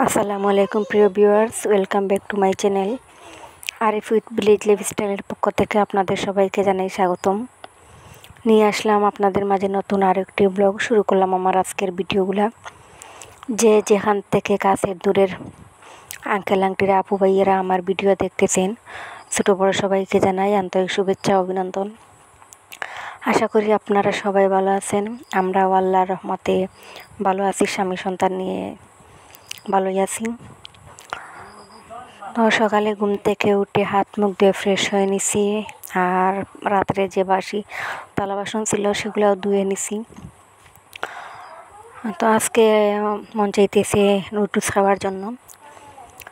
আসসালামু আলাইকুম, প্রিয় viewers. Welcome back to my channel Arif with village লাইফস্টাইলের পক্ষ থেকে আপনাদের সবাইকে জানাই স্বাগতম। নিয়ে আসলাম আপনাদের মাঝে নতুন আরও একটি ব্লগ শুরু করলাম আমার আজকের ভিডিওগুলা। যে যেখান থেকে কাছের দূরের আঙ্কেল আংটিরা আপু, ভাইয়েরা আমার ভিডিও দেখতেছেন, ছোটো বড় সবাইকে জানাই আন্তরিক শুভেচ্ছা, অভিনন্দন। আশা করি আপনারা সবাই ভালো আছেন। আমরাও আল্লাহর রহমতে ভালো আছি, স্বামী সন্তান নিয়ে ভালোই আছি। তো সকালে ঘুম থেকে উঠে হাত মুখ দিয়ে ফ্রেশ হয়ে নিছি আর রাত্রে যে বাসি তালা বাসন ছিল সেগুলোও ধুয়ে নিছি। তো আজকে মন চাইতেছে নুডলস খাওয়ার জন্য।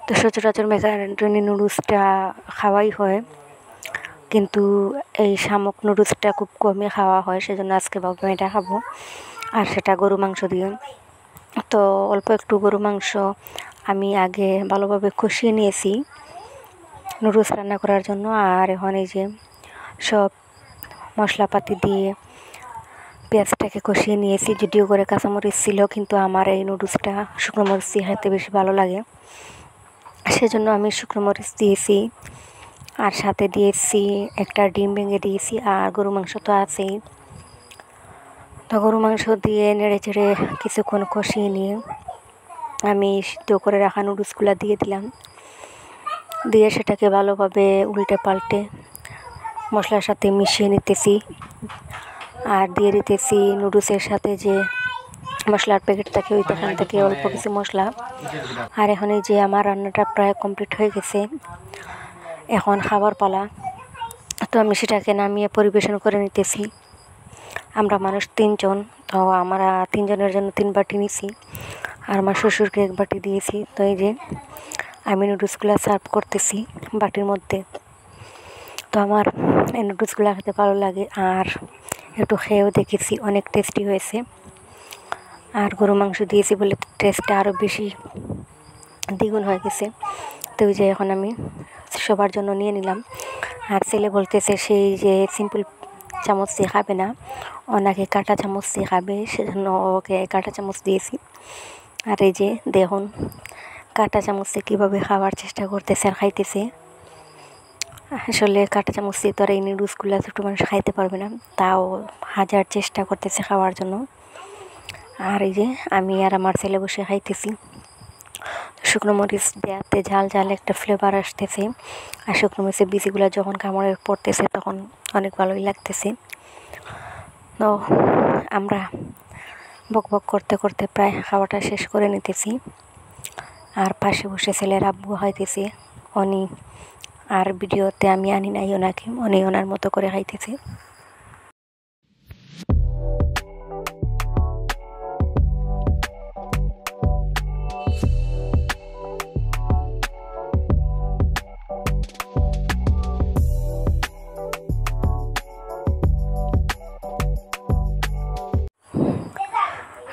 তো সচরাচর মেকারনি নুডলসটা খাওয়াই হয়। কিন্তু এই শামুক নুডলসটা খুব কমই খাওয়া হয়, সেজন্য আজকে ভাবলাম এটা খাব। আর সেটা গরু মাংস দিয়ে। তো অল্প একটু গরু মাংস আমি আগে ভালোভাবে কষিয়ে নিয়েছি। নুডলস রান্না করার জন্য আর এখন এই যে সব মশলাপাতি দিয়ে পেঁয়াজটাকে কষিয়ে নিয়েছি। যদিও করে কাঁচামরিচ ছিল, কিন্তু আমার এই নুডলসটা শুকনো মরিচ দিয়ে বেশি ভালো লাগে। সেজন্য আমি শুকনো মরিচ দিয়েছি আর সাথে দিয়েছি একটা ডিম ভেঙে দিয়েছি আর গরু মাংস তো আছেই। তো গরু মাংস দিয়ে নেড়ে চেড়ে কিছুক্ষণ কষিয়ে নিয়ে আমি সিদ্ধ করে রাখা নুডলসগুলো দিয়ে দিলাম। দিয়ে সেটাকে ভালোভাবে উল্টে পাল্টে মশলার সাথে মিশিয়ে নিতেছি। আর দিয়ে দিতেছি নুডলসের সাথে যে মশলার প্যাকেট থাকে ওই দোকান থেকে অল্প কিছু মশলা। আর এখন যে আমার রান্নাটা প্রায় কমপ্লিট হয়ে গেছে। এখন খাবার পালা। তো আমি সেটাকে নামিয়ে পরিবেশন করে নিতেছি। আমরা মানুষ তিনজন, তো আমরা তিনজনের জন্য তিন বাটি নিছি। আর আমার শ্বশুরকে এক বাটি দিয়েছি। তো এই যে, আমি নুডলসগুলো সার্ভ করতেছি বাটির মধ্যে। তো আমার এই নুডলসগুলো খেতে ভালো লাগে। আর একটু খেয়েও দেখেছি, অনেক টেস্টি হয়েছে। আর গরু মাংস দিয়েছি বলে টেস্টটা আরও বেশি দ্বিগুণ হয়ে গেছে। তো ওই যে এখন আমি সবার জন্য নিয়ে নিলাম। আর ছেলে বলতেছে, সেই যে সিম্পল চামচ দিয়ে খাবে না। ওনাকে কাঁটা চামচ দিয়ে খাবে, সেজন্য ওকে কাঁটা চামচ দিয়েছি। আর এই যে দেখুন, কাঁটা চামচে কীভাবে খাওয়ার চেষ্টা করতেছে আর খাইতেছে। আসলে কাঁটা চামচ দিয়ে তো আর এই নুডলসগুলো ছোটো মানুষ খাইতে পারবে না, তাও হাজার চেষ্টা করতেছে খাওয়ার জন্য। আর এই যে আমি আর আমার ছেলে বসে খাইতেছি। শুকনো মরিচ দেওয়াতে ঝাল ঝাল একটা ফ্লেভার আসতেছে। আর শুকনো মরিচের বিচিগুলো যখন কামড়ে পড়তেছে তখন অনেক ভালোই লাগতেছে। তো আমরা বক বক করতে করতে প্রায় খাওয়াটা শেষ করে নিতেছি। আর পাশে বসে ছেলের আব্বু খাইতেছে উনি আর ভিডিওতে আমি আনি নাই ওনাকে উনি ওনার মতো করে খাইতেছে।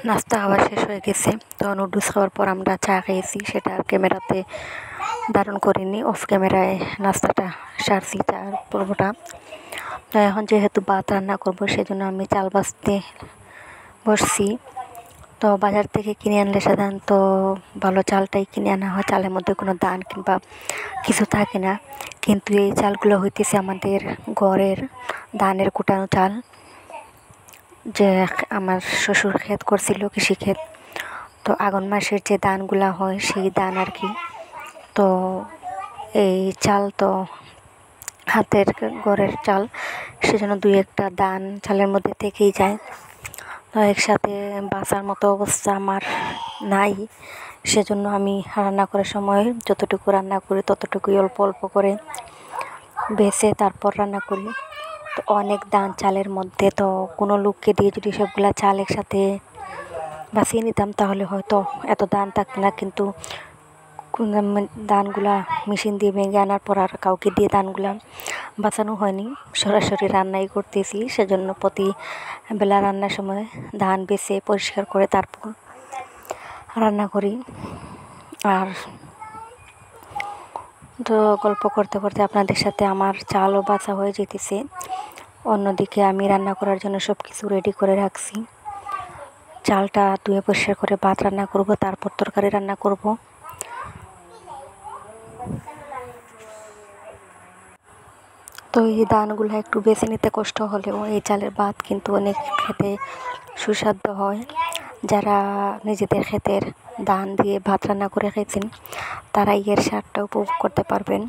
নাস্তা খাওয়া শেষ হয়ে গেছে। তো নুডলস খাওয়ার পর আমরা চা খেয়েছি, সেটা ক্যামেরাতে ধারণ করিনি। অফ ক্যামেরায় নাস্তাটা সারছি, চার পর্বটা তো এখন যেহেতু ভাত রান্না করব, সেজন্য আমি চাল বাছতে বসছি। তো বাজার থেকে কিনে আনলে সাধারণত ভালো চালটাই কিনে আনা হয়। চালের মধ্যে কোনো দান কিংবা কিছু থাকে না। কিন্তু এই চালগুলো হইতেছে আমাদের ঘরের ধানের কুটানো চাল। যে আমার শ্বশুর ক্ষেত করছিল কৃষি ক্ষেত তো আগুন মাসের যে ধানগুলা হয় সেই ধান আর কি। তো এই চাল তো হাতের ঘরের চাল, সেজন্য দুই একটা দান চালের মধ্যে থেকেই যায়। তো একসাথে বাঁচার মতো অবস্থা আমার নাই, সেজন্য আমি রান্না করার সময় যতটুকু রান্না করি ততটুকুই অল্প অল্প করে বেছে তারপর রান্না করি। অনেক দান চালের মধ্যে তো কোনো লোককে দিয়ে যদি সবগুলা চাল একসাথে বাঁচিয়ে নিতাম তাহলে হয়তো এত দান থাকতো না, কিন্তু ধানগুলা মেশিন দিয়ে ভেঙে আনার পর আর কাউকে দিয়ে ধানগুলা বাঁচানো হয়নি। সরাসরি রান্নাই করতেছি, সেজন্য প্রতি বেলা রান্নার সময় ধান বেছে পরিষ্কার করে তারপর রান্না করি। আর তো গল্প করতে করতে আপনাদের সাথে আমার চালও বাঁচা হয়ে যেতেছে। অন্যদিকে আমি রান্না করার জন্য সব কিছু রেডি করে রাখছি। চালটা ধুয়ে পরিষ্কার করে ভাত রান্না করব, তারপর তরকারি রান্না করব। তো এই দানগুলো একটু বেছে নিতে কষ্ট হলেও এই চালের ভাত কিন্তু অনেক খেতে সুস্বাদ্য হয়। যারা নিজেদের ক্ষেতের ধান দিয়ে ভাত রান্না করে খেয়েছেন তারা এর স্বাদটা উপভোগ করতে পারবেন।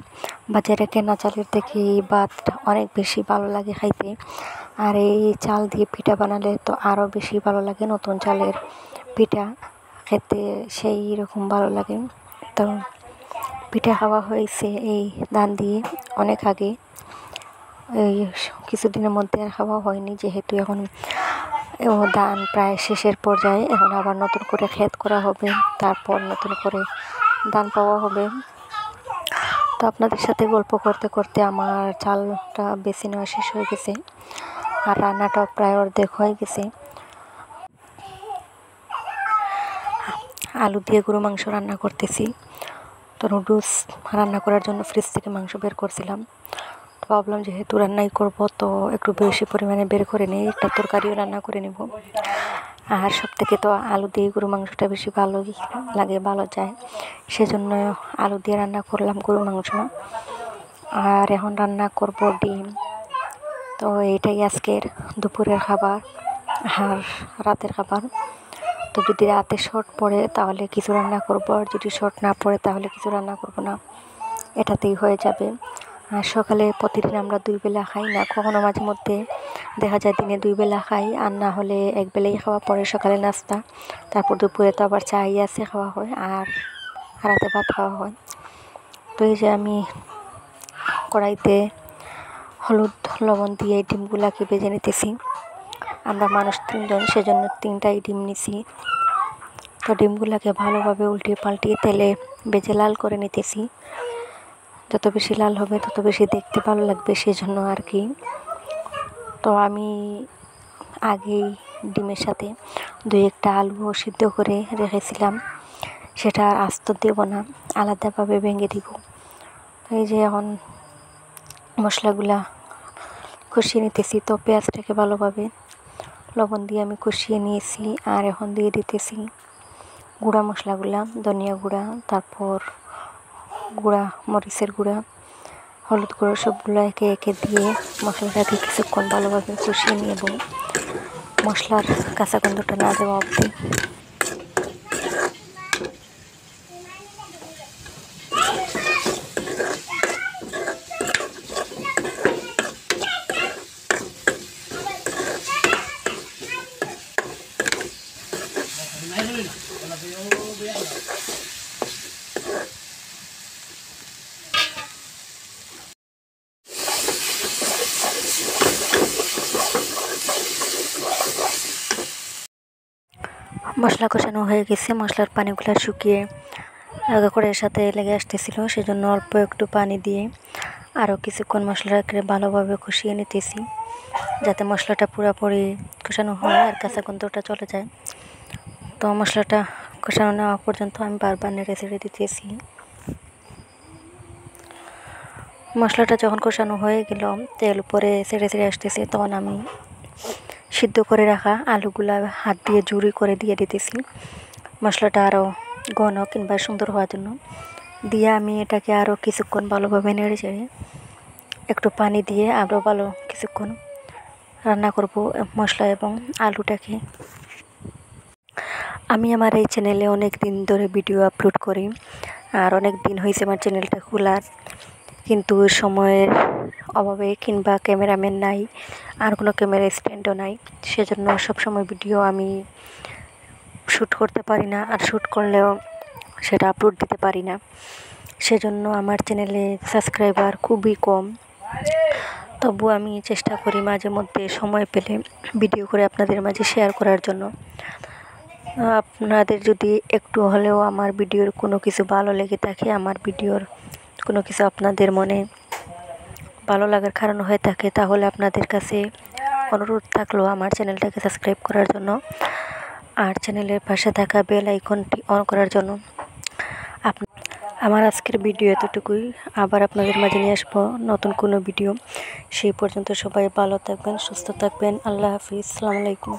বাজারে কেনা চালের থেকে এই ভাতটা অনেক বেশি ভালো লাগে খাইতে। আর এই চাল দিয়ে পিঠা বানালে তো আরও বেশি ভালো লাগে নতুন চালের পিঠা খেতে, সেই রকম ভালো লাগে। তো পিঠা খাওয়া হয়েছে এই ধান দিয়ে অনেক আগে। এই কিছুদিনের মধ্যে আর খাওয়া হয়নি, যেহেতু এখন ধান প্রায় শেষের পর্যায়ে। এখন আবার নতুন করে ক্ষেত করা হবে, তারপর নতুন করে ধান পাওয়া হবে। তো আপনাদের সাথে গল্প করতে করতে আমার চালটা বেছে নেওয়া শেষ হয়ে গেছে, আর রান্নাটাও প্রায় অর্ধেক হয়ে গেছে। আলু দিয়ে গরু মাংস রান্না করতেছি। তো নুডলস রান্না করার জন্য ফ্রিজ থেকে মাংস বের করছিলাম। ভাবলাম যেহেতু রান্নাই করব, তো একটু বেশি পরিমাণে বের করে নিই, একটা তরকারিও রান্না করে নেব। আর সব থেকে তো আলু দিয়ে গরু মাংসটা বেশি ভালো লাগে, ভালো যায়। সেজন্য আলু দিয়ে রান্না করলাম গরু মাংস। আর এখন রান্না করব ডিম। তো এটাই আজকের দুপুরের খাবার আর রাতের খাবার। তো যদি রাতে শর্ট পড়ে তাহলে কিছু রান্না করব, আর যদি শর্ট না পড়ে তাহলে কিছু রান্না করব না। এটাতেই হয়ে যাবে। সকালে প্রতিদিন আমরা দুই বেলা খাই না, কখনো মাঝে মধ্যে দেখা যায় দিনে দুই বেলা খাই, আর না হলে এক বেলাই খাওয়া, পরে সকালে নাস্তা, তারপর দুপুরে তো আবার চাই আছে খাওয়া হয়, আর রাতে ভাত খাওয়া হয়। তো এই যে আমি কড়াইতে হলুদ, লবণ দিয়ে ডিমগুলাকে বেজে নিতেছি। আমরা মানুষ তিনজন, সেজন্য তিনটাই ডিম নিছি। তো ডিমগুলোকে ভালোভাবে উল্টিয়ে পাল্টিয়ে তেলে বেজে লাল করে নিতেছি। যত বেশি লাল হবে, তত বেশি দেখতে ভালো লাগবে, সেজন্য আর কি। তো আমি আগেই ডিমের সাথে দুই একটা আলুও সিদ্ধ করে রেখেছিলাম। সেটা আর আস্ত দেবো না, আলাদাভাবে ভেঙে দিব। এই যে এখন মশলাগুলা কষিয়ে নিতেছি, তো পেঁয়াজটাকে ভালোভাবে লবণ দিয়ে আমি কষিয়ে নিয়েছি, আর এখন দিয়ে দিতেছি গুঁড়া মশলাগুলা, ধনিয়া গুঁড়া, তারপর গুঁড়া, মরিচের গুঁড়া, হলুদ গুঁড়ো সবগুলো একে একে দিয়ে মশলাটাকে কিছুক্ষণ ভালোভাবে কষিয়ে নেব মশলার কাঁচা গন্ধটা না দেওয়া অবধি মশলা কষানো হয়ে গেছে, মশলার পানিগুলো শুকিয়ে আগা করে সাথে লেগে আসতেছিল, সেজন্য অল্প একটু পানি দিয়ে আরও কিছুক্ষণ মশলা মশলাটাকে ভালোভাবে কষিয়ে নিতেছি, যাতে মশলাটা পুরোপুরি কষানো হয় আর কাঁচা গন্ধটা চলে যায়। তো মশলাটা কষানো নেওয়া পর্যন্ত আমি বারবার নেড়ে ছেড়ে দিতেছি। মশলাটা যখন কষানো হয়ে গেল, তেল উপরে ছেড়ে ছেড়ে আসতেছে, তখন আমি সিদ্ধ করে রাখা আলুগুলা হাত দিয়ে জুড়ি করে দিয়ে দিতেছি। মশলাটা আরও ঘন কিংবা সুন্দর হওয়ার জন্য। দিয়ে আমি এটাকে আরও কিছুক্ষণ ভালোভাবে নেড়ে চেড়ে একটু পানি দিয়ে আরও ভালো কিছুক্ষণ রান্না করব মশলা এবং আলুটাকে। আমি আমার এই চ্যানেলে অনেক দিন ধরে ভিডিও আপলোড করি আর অনেক দিন হয়েছে আমার চ্যানেলটা খোলার। কিন্তু সময়ের অভাবে কিংবা ক্যামেরাম্যান নাই, আর কোনো ক্যামেরা স্ট্যান্ডও নাই। সেজন্য সবসময় ভিডিও আমি শ্যুট করতে পারি না, আর শ্যুট করলেও সেটা আপলোড দিতে পারি না। সেজন্য আমার চ্যানেলে সাবস্ক্রাইবার খুবই কম। তবু আমি চেষ্টা করি মাঝে মধ্যে সময় পেলে ভিডিও করে আপনাদের মাঝে শেয়ার করার জন্য। আপনাদের যদি একটু হলেও আমার ভিডিওর কোনো কিছু ভালো লেগে থাকে, আমার ভিডিওর কোনো কিছু আপনাদের মনে ভালো লাগার কারণ হয়ে থাকে, তাহলে আপনাদের কাছে অনুরোধ থাকল আমার চ্যানেলটাকে সাবস্ক্রাইব করার জন্য আর চ্যানেলের পাশে থাকা বেল আইকনটি অন করার জন্য। আমার আজকের ভিডিও এতটুকুই। আবার আপনাদের মাঝে নিয়ে আসব নতুন কোনো ভিডিও। সেই পর্যন্ত সবাই ভালো থাকবেন, সুস্থ থাকবেন। আল্লাহ হাফিজ। আলাইকুম।